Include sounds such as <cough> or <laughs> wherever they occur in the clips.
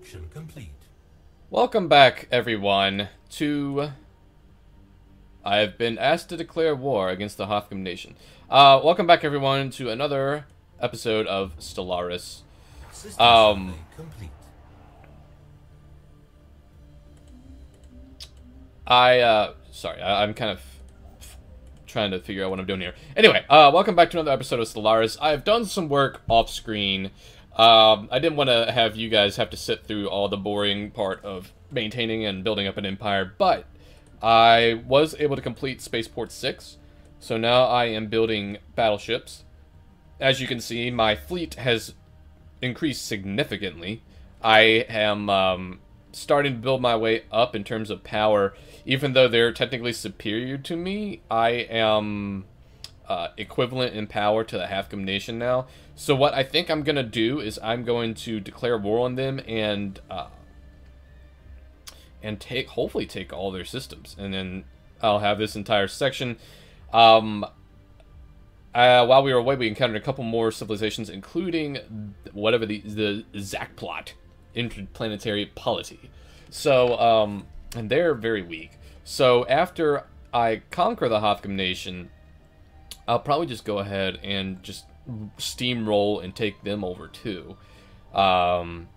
Construction complete. Welcome back, everyone, to. I have been asked to declare war against the Hothcom Nation. Uh, welcome back, everyone, to another episode of Stellaris. Um, complete. I, uh, sorry, I, I'm kind of trying to figure out what I'm doing here. Anyway, uh, welcome back to another episode of Stellaris. I've done some work off screen. Um, I didn't want to have you guys have to sit through all the boring part of maintaining and building up an empire, but I was able to complete Spaceport 6. So now I am building battleships. As you can see, my fleet has increased significantly. I am um, starting to build my way up in terms of power. Even though they're technically superior to me, I am uh, equivalent in power to the Halfcom Nation now. So what I think I'm gonna do is I'm going to declare war on them and uh, and take hopefully take all their systems, and then I'll have this entire section. Um, uh, while we were away, we encountered a couple more civilizations, including whatever the the Zach plot, interplanetary polity. So, um, and they're very weak. So after I conquer the Hothcom Nation, I'll probably just go ahead and just steamroll and take them over too. Um,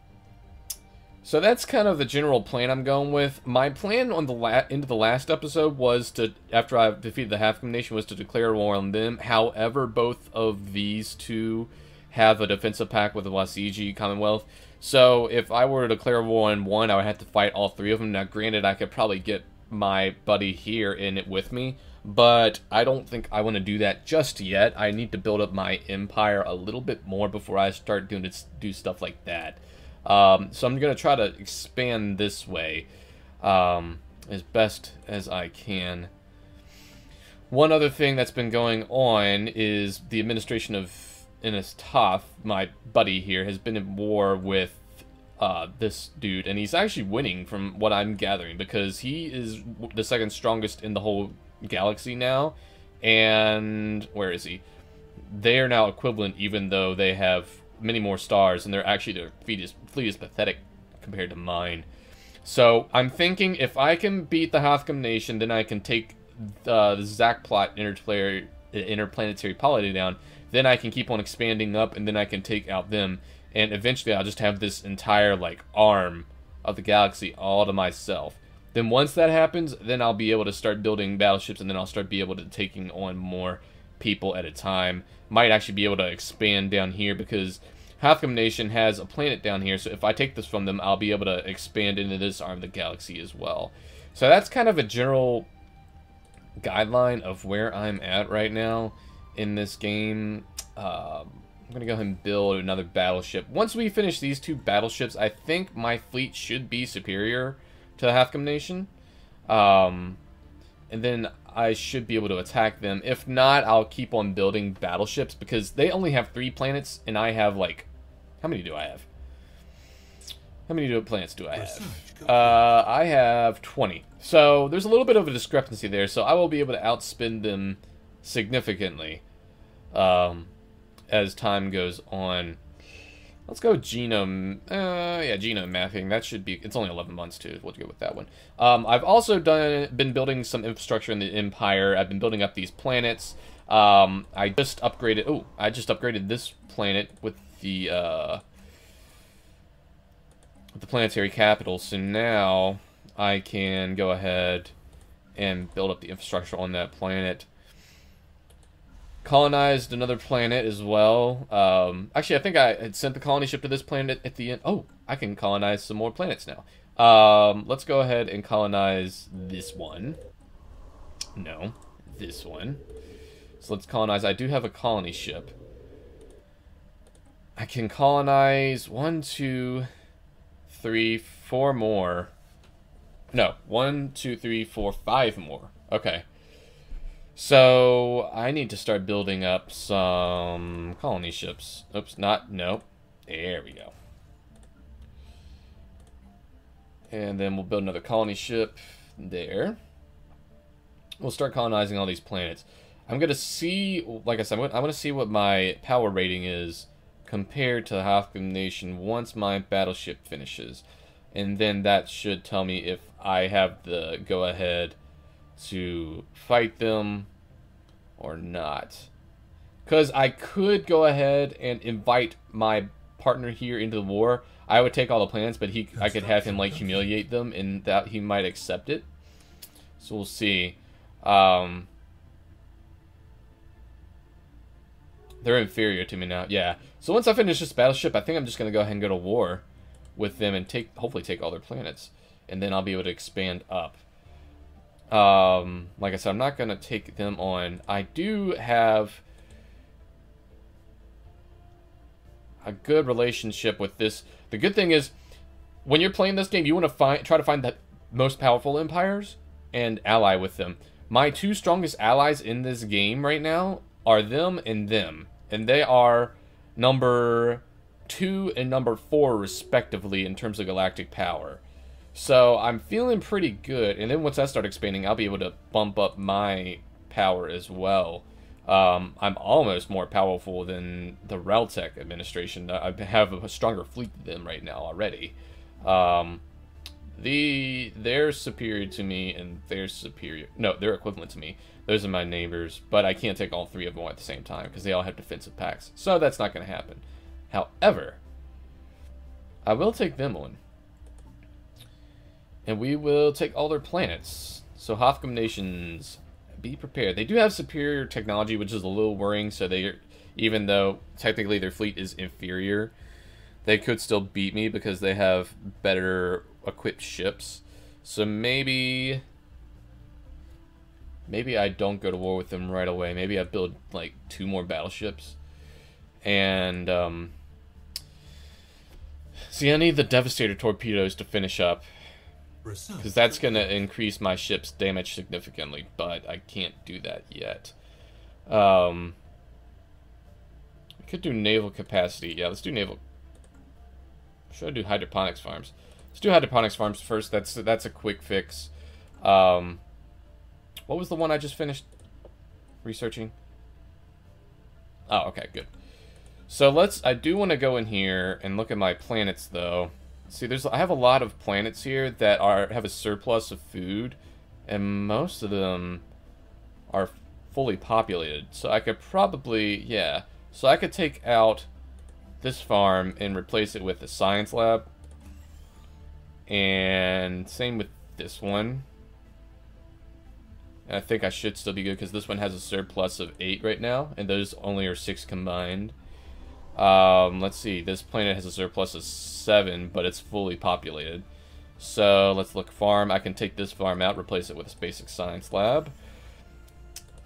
so that's kind of the general plan I'm going with. My plan on the la- into the last episode was to, after I defeated the Halfcom Nation, was to declare war on them. However, both of these two have a defensive pact with the Wasiji Commonwealth. So if I were to declare war on one, I would have to fight all three of them. Now, granted, I could probably get my buddy here in it with me, but I don't think I want to do that just yet. I need to build up my empire a little bit more before I start doing it, do stuff like that. Um, so I'm gonna try to expand this way um, as best as I can. One other thing that's been going on is the administration of Innes Toth, my buddy here, has been in war with uh, this dude, and he's actually winning from what I'm gathering because he is the second strongest in the whole galaxy now. And where is he? They are now equivalent, even though they have many more stars, and they're actually their fleet is, fleet is pathetic compared to mine. So I'm thinking if I can beat the Hothcom Nation, then I can take uh, the, the Zakplot interplayer, interplanetary polity down. Then I can keep on expanding up, and then I can take out them. And eventually, I'll just have this entire like arm of the galaxy all to myself. Then once that happens, then I'll be able to start building battleships, and then I'll start be able to taking on more people at a time. Might actually be able to expand down here because Halfcom Nation has a planet down here, so if I take this from them, I'll be able to expand into this arm of the galaxy as well. So that's kind of a general guideline of where I'm at right now in this game. Um, I'm going to go ahead and build another battleship. Once we finish these two battleships, I think my fleet should be superior to Halfcom Nation. Um, and then I should be able to attack them. If not, I'll keep on building battleships because they only have three planets, and I have like, how many do I have? How many do- planets do I have? Uh, I have 20. So there's a little bit of a discrepancy there. So I will be able to outspend them significantly um, as time goes on. Let's go genome. Uh, yeah, genome mapping. That should be. It's only 11 months too. We'll go with that one. Um, I've also done been building some infrastructure in the Empire. I've been building up these planets. Um, I just upgraded. Oh, I just upgraded this planet with the uh, with the planetary capital. So now I can go ahead and build up the infrastructure on that planet. Colonized another planet as well. Um, actually, I think I had sent the colony ship to this planet at the end. Oh, I can colonize some more planets now. Um, let's go ahead and colonize this one. No, this one. So let's colonize. I do have a colony ship. I can colonize one, two, three, four more. No, one, two, three, four, five more. Okay. So I need to start building up some colony ships. Oops, not nope. There we go. And then we'll build another colony ship there. We'll start colonizing all these planets. I'm gonna see, like I said, I want to see what my power rating is compared to the Hothcom Nation once my battleship finishes. And then that should tell me if I have the go ahead to fight them or not. Because I could go ahead and invite my partner here into the war. I would take all the plans, but he I could have him like humiliate them, and that he might accept it. So we'll see. Um, they're inferior to me now. Yeah. So once I finish this battleship, I think I'm just gonna go ahead and go to war with them and take hopefully take all their planets, and then I'll be able to expand up. Um, like I said, I'm not gonna take them on. I do have a good relationship with this. The good thing is, when you're playing this game, you want to find try to find the most powerful empires and ally with them. My two strongest allies in this game right now are them and them, and they are number two and number four respectively in terms of galactic power. So I'm feeling pretty good, and then once I start expanding, I'll be able to bump up my power as well. Um, I'm almost more powerful than the Reltech administration. I have a stronger fleet than them right now already. Um, the they're superior to me, and they're superior. No, they're equivalent to me. Those are my neighbors, but I can't take all three of them at the same time because they all have defensive pacts. So that's not going to happen. However, I will take them on. And we will take all their planets. So Hothcom Nations be prepared. They do have superior technology, which is a little worrying. So they, even though technically their fleet is inferior, they could still beat me because they have better equipped ships. So maybe, maybe I don't go to war with them right away. Maybe I build like two more battleships, and um, see, I need the Devastator torpedoes to finish up because that's going to increase my ship's damage significantly, but I can't do that yet. Um, we could do naval capacity. Yeah, let's do naval. Should I do hydroponics farms? Let's do hydroponics farms first. That's that's a quick fix. Um, what was the one I just finished researching? Oh, okay, good. So let's. I do want to go in here and look at my planets, though. See, there's I have a lot of planets here that are have a surplus of food, and most of them are fully populated. So I could probably, yeah. So I could take out this farm and replace it with a science lab. And same with this one. And I think I should still be good because this one has a surplus of 8 right now, and those only are 6 combined. Um, let's see, this planet has a surplus of 7, but it's fully populated. So let's look farm. I can take this farm out, replace it with a basic science lab.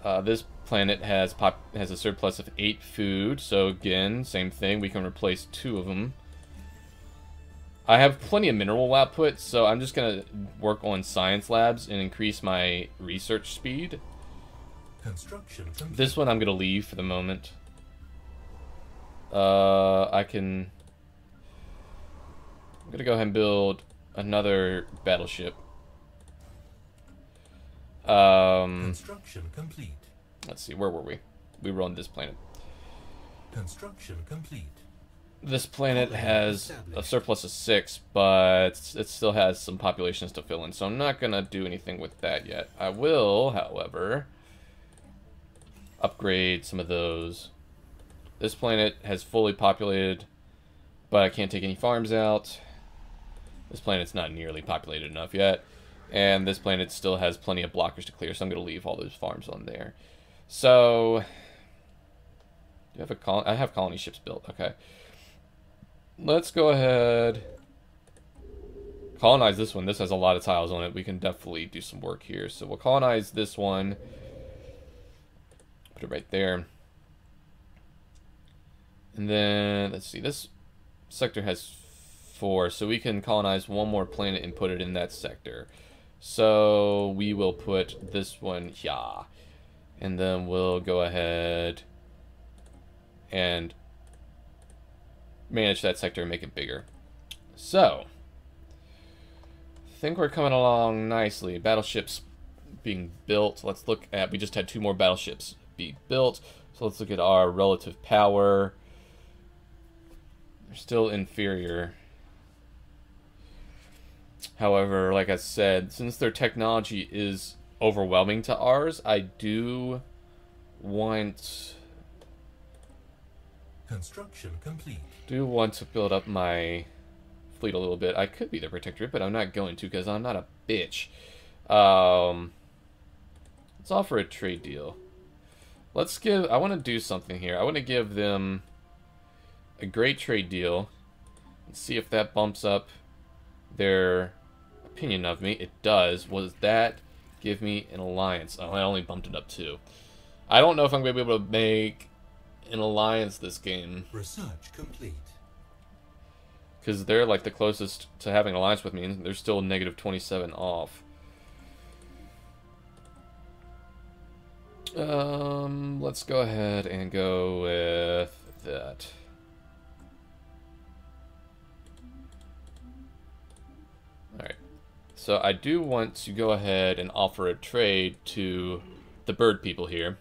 Uh, this planet has pop has a surplus of 8 food, so again, same thing. We can replace two of them. I have plenty of mineral output, so I'm just going to work on science labs and increase my research speed. Construction this one I'm going to leave for the moment. Uh, I can... I'm going to go ahead and build another battleship. Um, Construction complete. Let's see, where were we? We were on this planet. Construction complete. This planet has a surplus of six, but it still has some populations to fill in, so I'm not going to do anything with that yet. I will, however, upgrade some of those this planet has fully populated, but I can't take any farms out. This planet's not nearly populated enough yet. And this planet still has plenty of blockers to clear, so I'm going to leave all those farms on there. So, do have a col I have colony ships built. Okay. Let's go ahead. Colonize this one. This has a lot of tiles on it. We can definitely do some work here. So we'll colonize this one. Put it right there. And then, let's see, this sector has four, so we can colonize one more planet and put it in that sector. So we will put this one here. And then we'll go ahead and manage that sector and make it bigger. So, I think we're coming along nicely. Battleships being built. Let's look at, we just had two more battleships be built. So let's look at our relative power. They're still inferior. However, like I said, since their technology is overwhelming to ours, I do want Construction complete. do want to build up my fleet a little bit. I could be the protectorate, but I'm not going to because I'm not a bitch. Um, let's offer a trade deal. Let's give. I want to do something here. I want to give them a great trade deal and see if that bumps up their opinion of me. It does. Was that give me an alliance? Oh, I only bumped it up two. I don't know if I'm going to be able to make an alliance this game Research complete. because they're like the closest to having an alliance with me, and they're still negative 27 off. Um, let's go ahead and go with that. So I do want to go ahead and offer a trade to the bird people here.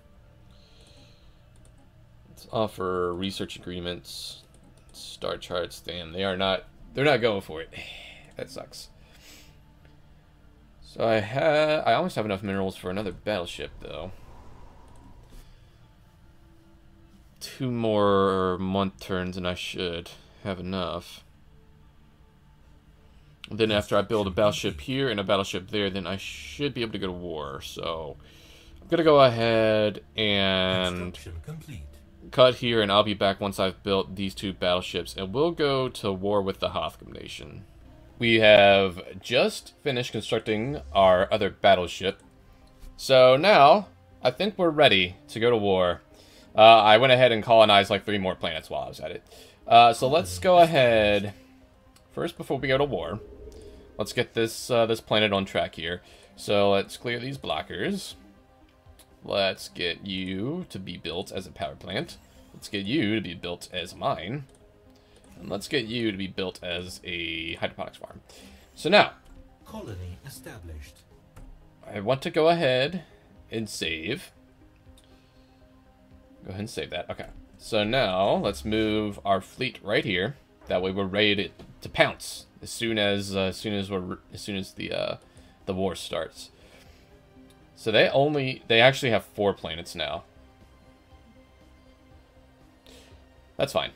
Let's offer research agreements. Star charts, damn, they are not they're not going for it. <sighs> That sucks. So I have I almost have enough minerals for another battleship though. Two more month turns and I should have enough. Then after I build a battleship here and a battleship there, then I should be able to go to war. So I'm gonna go ahead and cut here, and I'll be back once I've built these two battleships, and we'll go to war with the Hothcom Nation. We have just finished constructing our other battleship, so now I think we're ready to go to war. Uh, I went ahead and colonized like three more planets while I was at it. Uh, so let's go ahead first before we go to war. Let's get this uh, this planet on track here. So let's clear these blockers. Let's get you to be built as a power plant. Let's get you to be built as mine. And let's get you to be built as a hydroponics farm. So now, Colony established. I want to go ahead and save. Go ahead and save that. Okay. So now, let's move our fleet right here. That way we're ready to, to pounce as soon as uh, as soon as we're as soon as the uh, the war starts. So they only they actually have four planets now. That's fine.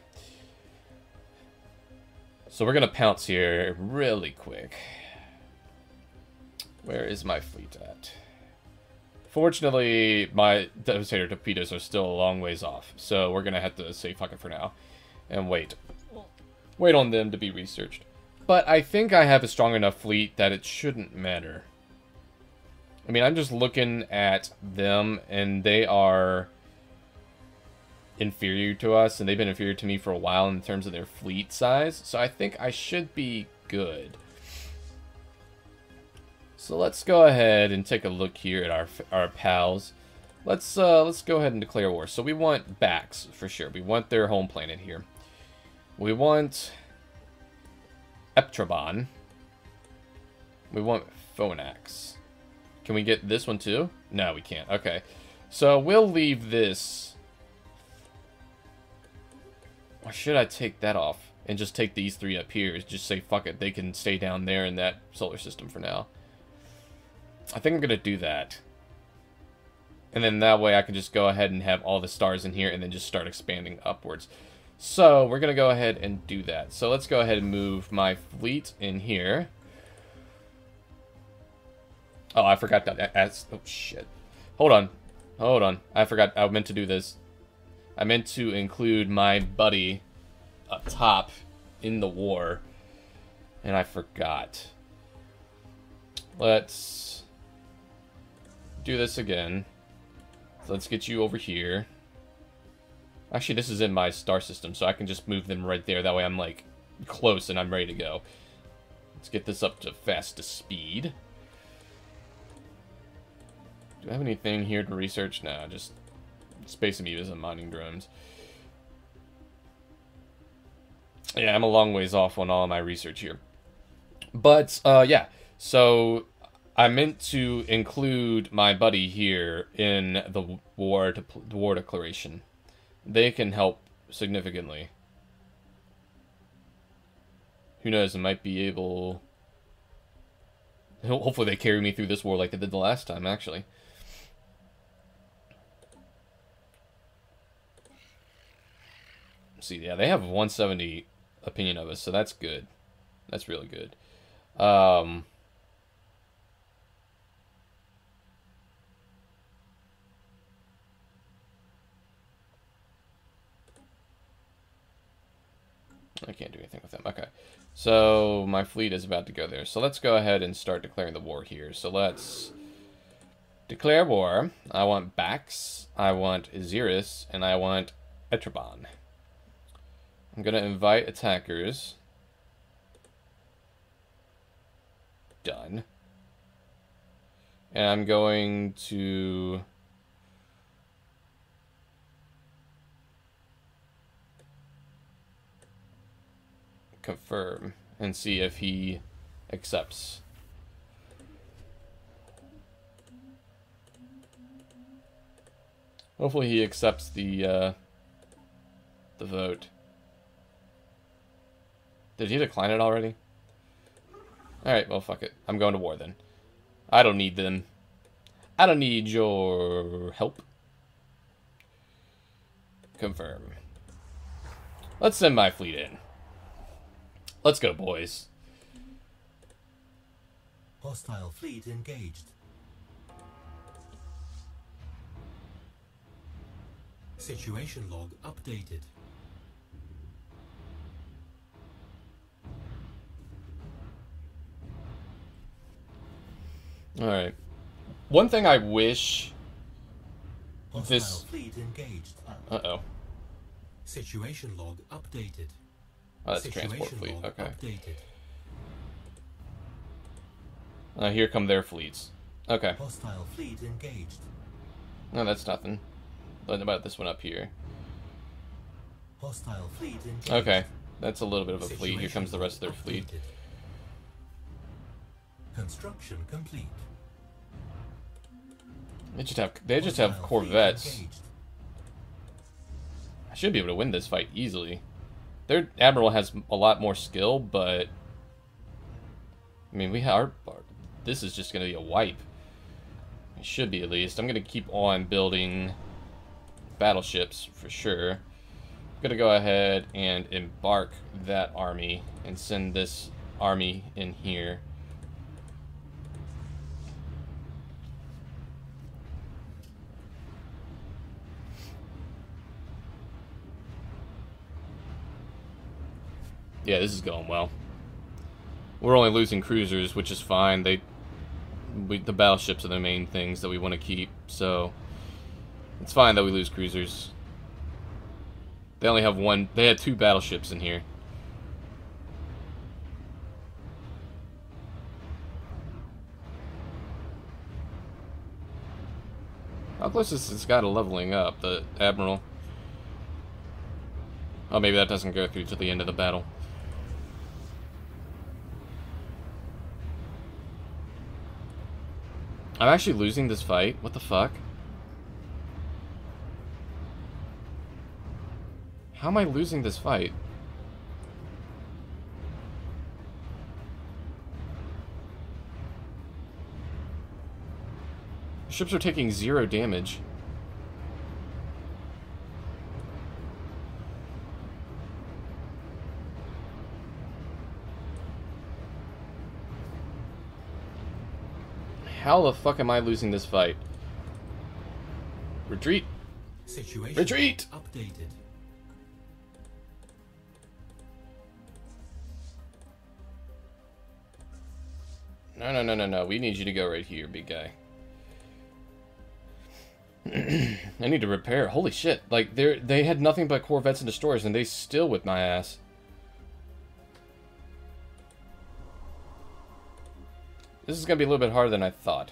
So we're gonna pounce here really quick. Where is my fleet at? Fortunately, my Devastator torpedoes are still a long ways off, so we're gonna have to say fuck it for now and wait. Wait on them to be researched. But I think I have a strong enough fleet that it shouldn't matter. I mean, I'm just looking at them, and they are inferior to us, and they've been inferior to me for a while in terms of their fleet size, so I think I should be good. So let's go ahead and take a look here at our our pals. Let's uh, let's go ahead and declare war. So we want Bax for sure. We want their home planet here. We want Eptrabon. We want Phonax. Can we get this one too? No, we can't. Okay. So we'll leave this. Or should I take that off and just take these three up here? Just say fuck it. They can stay down there in that solar system for now. I think I'm going to do that. And then that way I can just go ahead and have all the stars in here and then just start expanding upwards. So we're going to go ahead and do that. So let's go ahead and move my fleet in here. Oh, I forgot that. As, oh, shit. Hold on. Hold on. I forgot. I meant to do this. I meant to include my buddy up top in the war. And I forgot. Let's do this again. So let's get you over here. Actually, this is in my star system, so I can just move them right there. That way I'm, like, close and I'm ready to go. Let's get this up to fastest speed. Do I have anything here to research? No, just space amoebas and mining drones. Yeah, I'm a long ways off on all my research here. But, uh, yeah. So, I meant to include my buddy here in the war, de- war declaration. They can help significantly. who knows? I might be able. Hopefully, they carry me through this war like they did the last time. Actually. See, yeah, they have 170 opinion of us, so that's good. That's really good. Um, I can't do anything with them. Okay. So my fleet is about to go there. So let's go ahead and start declaring the war here. So let's declare war. I want Bax, I want Xeris, and I want Etraban. I'm going to invite attackers. Done. And I'm going to... confirm and see if he accepts. Hopefully he accepts the uh, the vote. Did he decline it already? Alright, well, fuck it. I'm going to war then. I don't need them. I don't need your help. Confirm. Let's send my fleet in. Let's go, boys. Hostile fleet engaged. Situation log updated. Alright. One thing I wish Hostile This- fleet engaged. Uh-oh. Situation log updated. Oh, that's transport fleet. Okay. updated. Uh, here come their fleets. Okay. Hostile fleet engaged. No, that's nothing. What about this one up here? Hostile fleet engaged. Okay. That's a little bit of a fleet. Here comes the rest of their fleet. Construction complete. They just have they just have corvettes. I should be able to win this fight easily. Their admiral has a lot more skill, but I mean, we are. This is just going to be a wipe. It should be at least. I'm going to keep on building battleships for sure. I'm going to go ahead and embark that army and send this army in here. Yeah, this is going well. We're only losing cruisers, which is fine. They, we, the battleships are the main things that we want to keep, so it's fine that we lose cruisers. They only have one. They had two battleships in here. How close is this guy to leveling up, the admiral? Oh, maybe that doesn't go through to the end of the battle. I'm actually losing this fight. What the fuck? How am I losing this fight? Ships are taking zero damage. How the fuck am I losing this fight? Retreat. Situation Retreat! updated. No, no, no, no, no. We need you to go right here, big guy. <clears throat> I need to repair. Holy shit! Like they they had nothing but corvettes and destroyers, and they still whipped my ass. This is gonna be a little bit harder than I thought.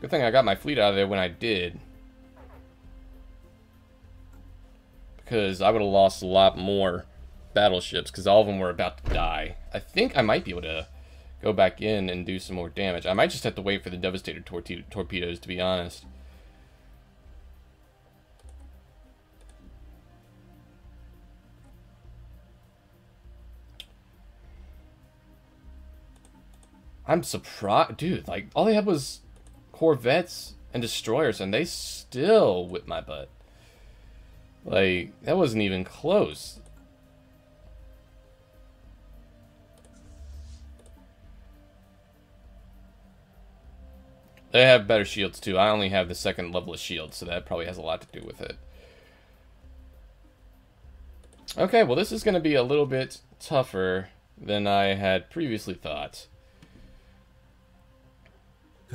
Good thing I got my fleet out of there when I did. Because I would have lost a lot more battleships, because all of them were about to die. I think I might be able to go back in and do some more damage. I might just have to wait for the Devastator torpedoes, to be honest. I'm surprised, dude. Like all they had was corvettes and destroyers, and they still whipped my butt. Like that wasn't even close. They have better shields too. I only have the second level of shield, so that probably has a lot to do with it. Okay, well this is going to be a little bit tougher than I had previously thought.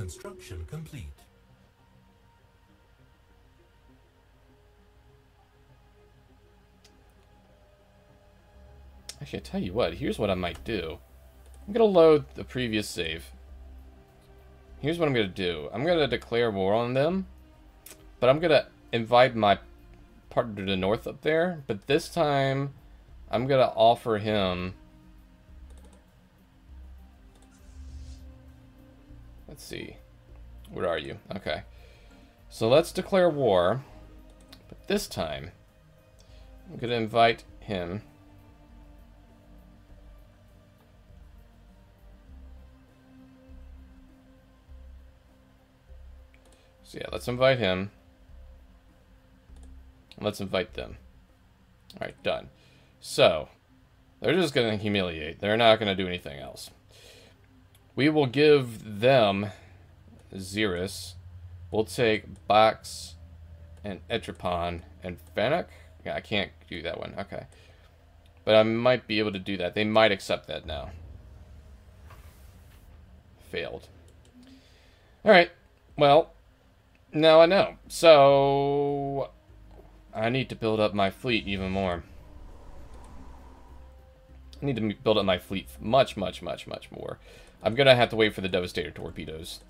Construction complete. Actually, I tell you what, here's what I might do. I'm going to load the previous save. Here's what I'm going to do. I'm going to declare war on them, but I'm going to invite my partner to the north up there, but this time I'm going to offer him... Let's see. Where are you? Okay. So let's declare war, but this time I'm going to invite him So yeah, let's invite him. Let's invite them. Alright, done. So, they're just going to humiliate. They're not going to do anything else. We will give them Xeris. We'll take Box and Etropon and Fennec. Yeah, I can't do that one. Okay. But I might be able to do that. They might accept that now. Failed. Alright. Well, now I know. So, I need to build up my fleet even more. I need to build up my fleet much, much, much, much more. I'm going to have to wait for the Devastator torpedoes.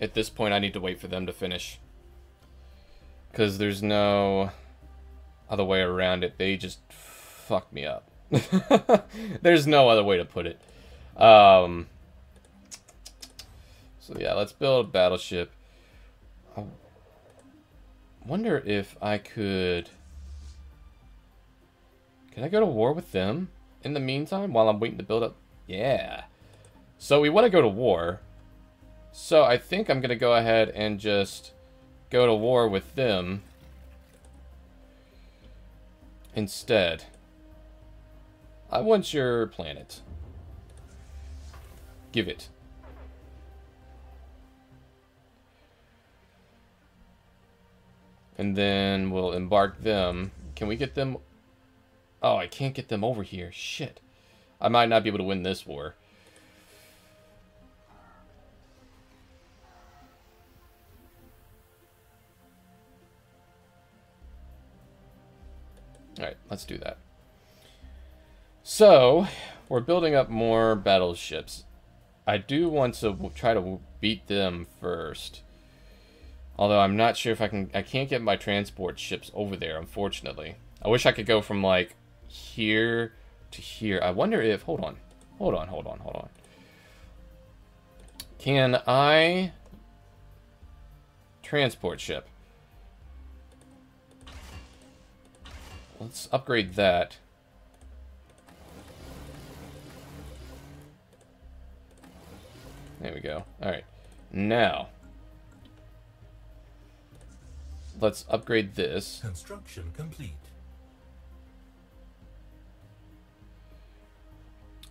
At this point, I need to wait for them to finish. Because there's no other way around it. They just fucked me up. <laughs> there's no other way to put it. Um, so yeah, let's build a battleship. I wonder if I could... Can I go to war with them in the meantime while I'm waiting to build up? Yeah. So we want to go to war. So I think I'm going to go ahead and just go to war with them instead. I want your planet. Give it. And then we'll embark them. Can we get them? Oh, I can't get them over here. Shit. I might not be able to win this war. Alright, let's do that. So, we're building up more battleships. I do want to try to beat them first. Although I'm not sure if I can... I can't get my transport ships over there, unfortunately. I wish I could go from, like, here to here. I wonder if... Hold on. Hold on, hold on, hold on. Can I... Transport ship. Let's upgrade that. There we go. Alright. Now... let's upgrade this. Construction complete.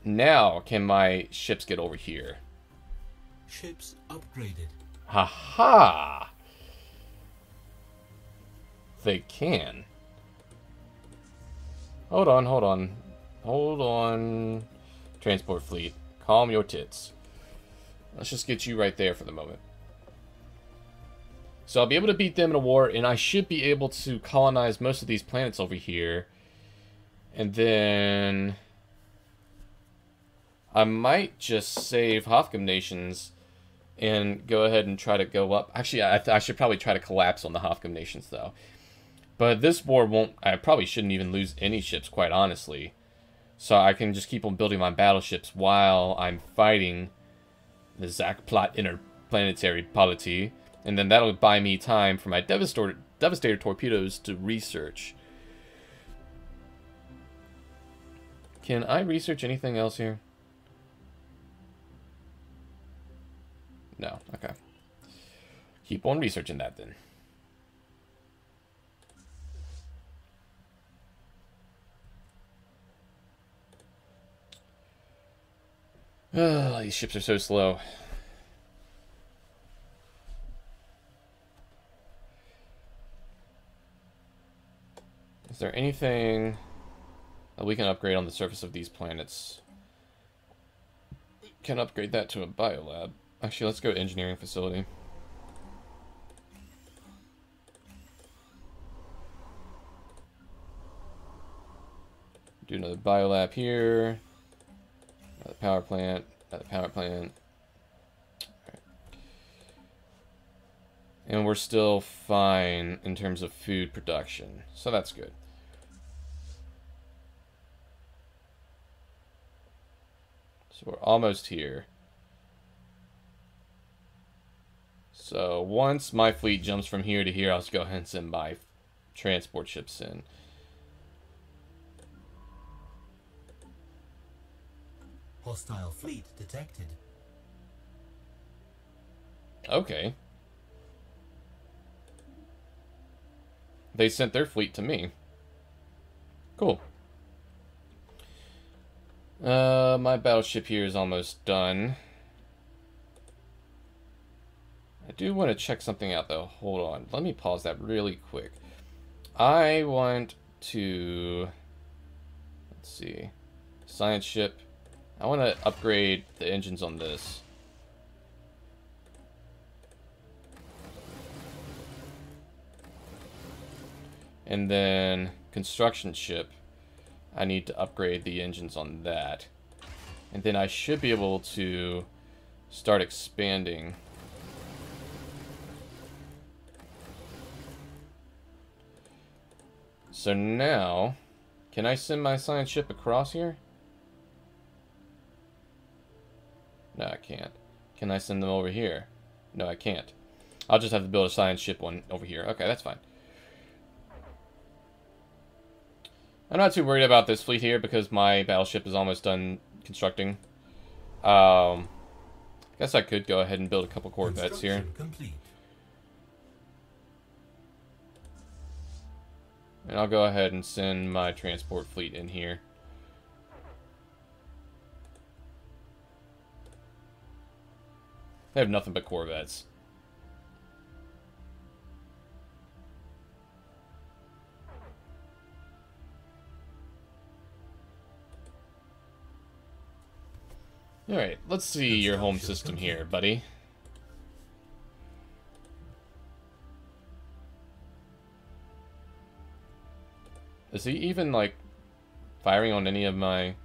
Now, can my ships get over here? Ships upgraded. Haha! -ha! They can. Hold on, hold on. Hold on. Transport fleet. Calm your tits. Let's just get you right there for the moment. So I'll be able to beat them in a war, and I should be able to colonize most of these planets over here. And then... I might just save Hothcom nations and go ahead and try to go up. Actually, I, I should probably try to collapse on the Hothcom nations, though. But this war won't... I probably shouldn't even lose any ships, quite honestly. So I can just keep on building my battleships while I'm fighting the Zack Plot interplanetary polity and then that'll buy me time for my Devastator, Devastator torpedoes to research. Can I research anything else here? No. Okay. Keep on researching that then. Oh, <sighs> these ships are so slow. Is there anything that we can upgrade on the surface of these planets? Can upgrade that to a biolab. Actually, let's go engineering facility. Do another biolab here. Another power plant. Another power plant. And we're still fine in terms of food production. So that's good. So we're almost here. So once my fleet jumps from here to here, I'll just go ahead and send my transport ships in. Hostile fleet detected. Okay. They sent their fleet to me. Cool. Uh, my battleship here is almost done. I do want to check something out though. Hold on. Let me pause that really quick. I want to... Let's see. Science ship. I want to upgrade the engines on this. And then construction ship. I need to upgrade the engines on that. And then I should be able to start expanding. So now, can I send my science ship across here? No, I can't. Can I send them over here? No, I can't. I'll just have to build a science ship one over here. Okay, that's fine. I'm not too worried about this fleet here because my battleship is almost done constructing. Um, I guess I could go ahead and build a couple corvettes here. Complete. And I'll go ahead and send my transport fleet in here. They have nothing but corvettes. Alright, let's see your home system here, buddy. Is he even, like, firing on any of my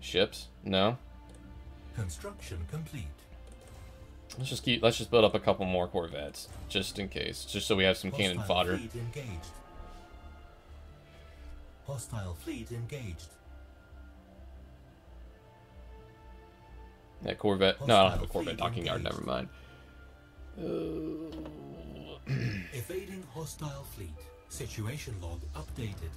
ships? No? Construction complete. Let's just keep. Let's just build up a couple more corvettes, just in case, just so we have some cannon Hostile fodder. Fleet engaged. Hostile fleet engaged. That corvette. No, I don't have a corvette docking yard. Never mind. Uh, Evading hostile fleet. Situation log updated.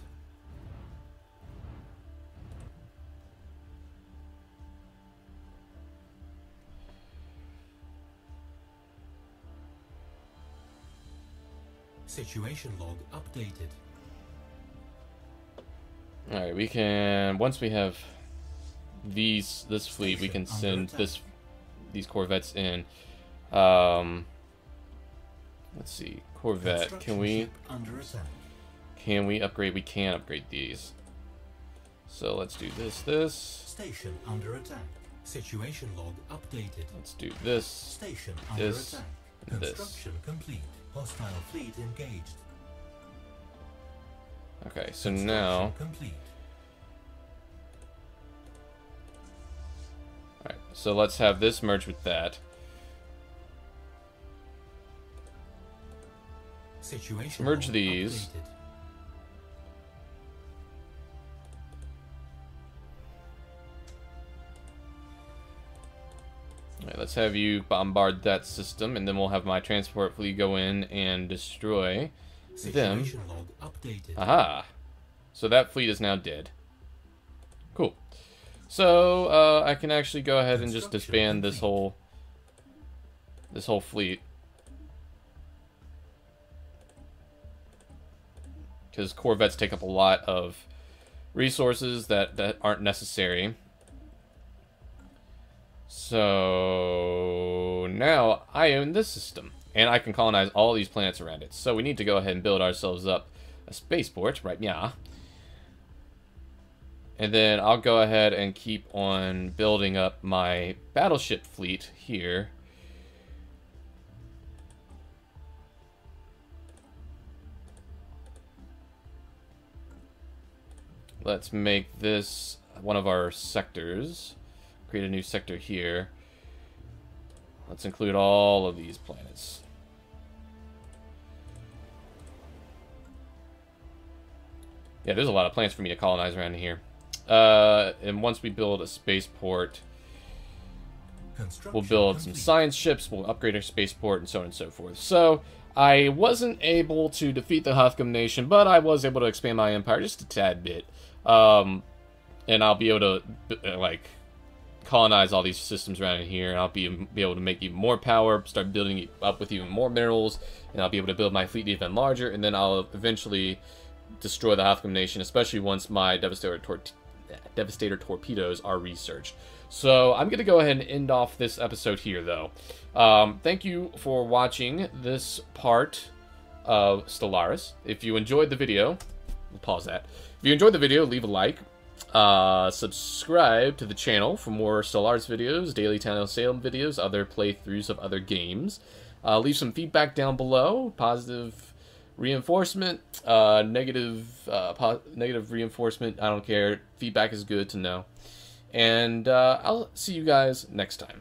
Situation log updated. all right, we can. Once we have these this fleet, we can send this these corvettes in. Um, let's see, corvette. Can we under can we upgrade? We can upgrade these. So let's do this. This. Station under attack. Situation log updated. Let's do this. Station under This attack. and this. Construction complete. Hostile fleet engaged. Okay, so now. complete. Alright, so let's have this merge with that. Situation Merge these. updated. Let's have you bombard that system, and then we'll have my transport fleet go in and destroy them. Log updated. Aha! So that fleet is now dead. Cool. So, uh, I can actually go ahead and just disband this whole this whole fleet. Because corvettes take up a lot of resources that, that aren't necessary. So now I own this system, and I can colonize all these planets around it. So we need to go ahead and build ourselves up a spaceport right now. And then I'll go ahead and keep on building up my battleship fleet here. Let's make this one of our sectors. Create a new sector here. Let's include all of these planets. Yeah, there's a lot of planets for me to colonize around here. Uh, and once we build a spaceport, we'll build some science ships, we'll upgrade our spaceport, and so on and so forth. So, I wasn't able to defeat the Huthgum Nation, but I was able to expand my empire just a tad bit. Um, and I'll be able to, uh, like, colonize all these systems around here, and I'll be, be able to make even more power, start building up with even more minerals, and I'll be able to build my fleet even larger, and then I'll eventually destroy the Huthgum Nation, especially once my Devastator, tor Devastator torpedoes are researched. So I'm going to go ahead and end off this episode here, though. Um, thank you for watching this part of Stellaris. If you enjoyed the video, pause that. If you enjoyed the video, leave a like. Uh, subscribe to the channel for more Stellaris videos, daily Town of Salem videos, other playthroughs of other games. Uh, leave some feedback down below, positive reinforcement, uh, negative, uh, negative reinforcement. I don't care. Feedback is good to know. And uh, I'll see you guys next time.